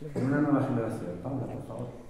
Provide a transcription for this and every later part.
una nueva generación. Por favor.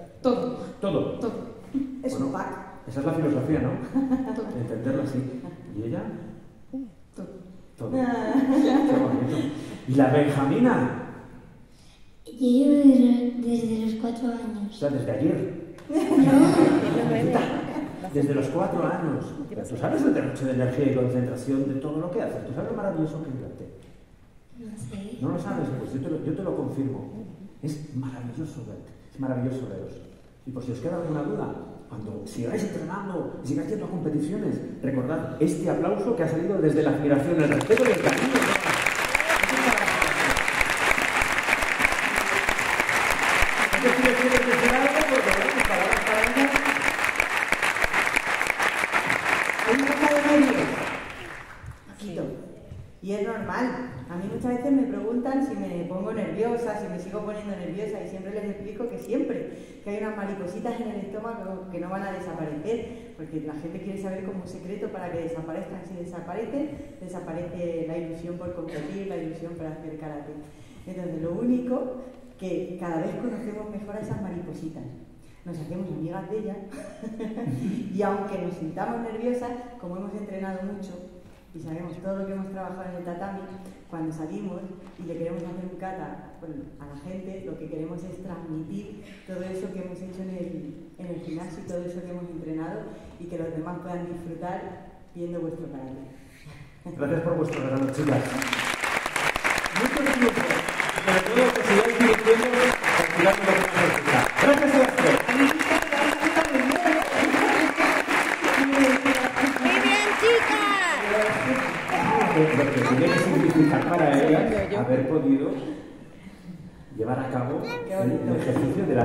Todo. ¿Todo? Todo. Es un pack. Esa es la filosofía, ¿no? Todo. Entenderlo así. ¿Y ella? Todo. Todo. Ah. Qué bonito. ¿Y la Benjamina? Yo llevo desde los 4 años. O sea, desde ayer. Desde los cuatro años. ¿Tú sabes el derroche de energía y concentración de todo lo que haces? ¿Tú sabes lo maravilloso que es No sé. ¿No lo sabes? Pues yo te lo, yo te lo confirmo. Es maravilloso verte. Es maravilloso veros. Y por si os queda alguna duda, cuando sigáis entrenando, sigáis yendo a competiciones, recordad este aplauso que ha salido desde la admiración, el respeto y el cariño. Si me sigo poniendo nerviosa y siempre les explico que siempre, que hay unas maripositas en el estómago que no van a desaparecer, porque la gente quiere saber como un secreto para que desaparezcan. Si desaparecen, desaparece la ilusión por competir, la ilusión por hacer karate. Entonces, lo único que cada vez conocemos mejor a esas maripositas. nos hacemos amigas de ellas y aunque nos sintamos nerviosas, como hemos entrenado mucho y sabemos todo lo que hemos trabajado en el tatami, cuando salimos y le queremos hacer un kata a la gente, lo que queremos es transmitir todo eso que hemos hecho en el, en el gimnasio y todo eso que hemos entrenado y que los demás puedan disfrutar viendo vuestro karate. Gracias por vuestro regalo, chicas. Mucho tiempo, sobre todo que sigáis divirtiendo practicando lo que. Gracias a Lo que tiene que significar para ellas haber podido llevar a cabo el ejercicio de